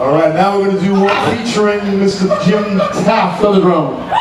All right, now we're going to do one featuring Mr. Jim Taft on the ground.